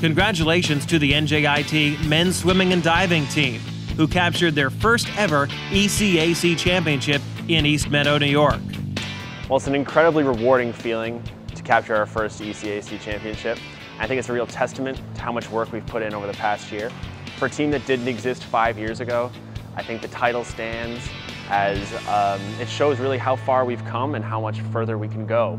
Congratulations to the NJIT men's swimming and diving team, who captured their first ever ECAC championship in East Meadow, New York. Well, it's an incredibly rewarding feeling to capture our first ECAC championship. I think it's a real testament to how much work we've put in over the past year. For a team that didn't exist five years ago, I think the title stands as um, it shows really how far we've come and how much further we can go.